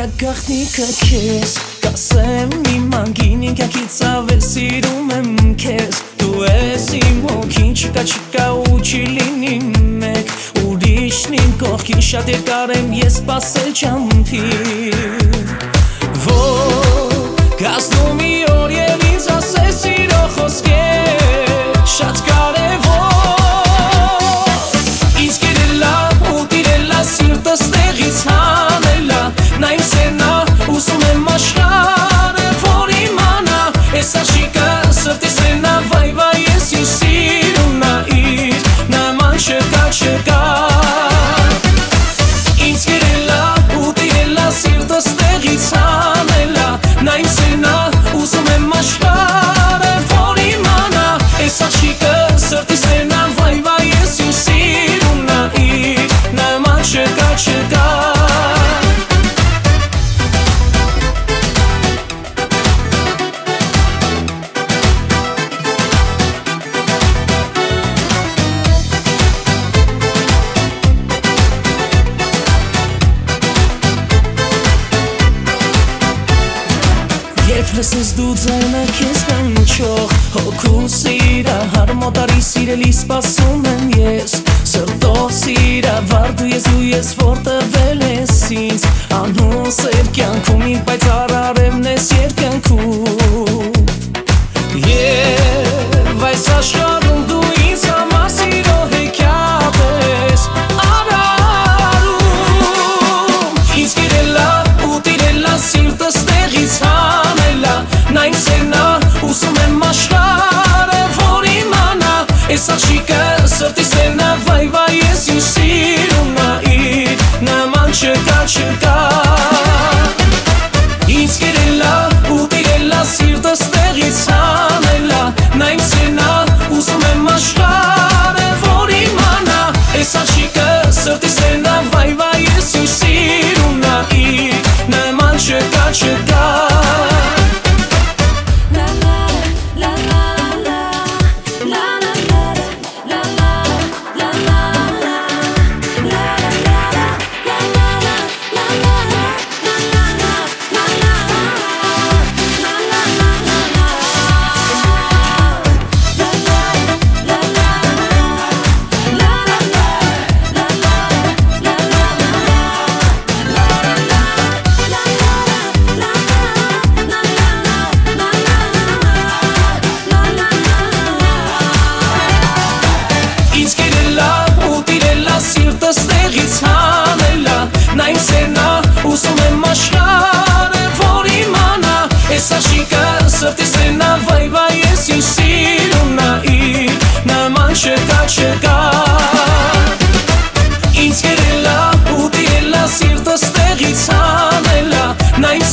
միակ գաղտնիքը քեզ Կասեմ իմ անգին ինքակից ավել սիրում եմ քեզ Դու ես իմ հոգին չկա չկա ու չի իմ կողքին շատ երկար եմ ես սպասել չամփին Երբ լսես դու ձայնը քեզ հնչող Հոգու սիրա հարմոտարի սիրելի սպասում եմ ես Սրտով սիրա վարդու ես ու ես որ տվել ես ինձ Անհուս էր կյանքում իմ պայծարարևն Ես աշիկը Նա իմ սենա ուզում եմ աշխարը որ իմանա Ես աշիկը սրտի սենա վայ վայ ես ինչ սիրում նա իր նման չկա չկա Ինձ կերելա ու տիրելա սիրտս տեղից հանելա Նա իմ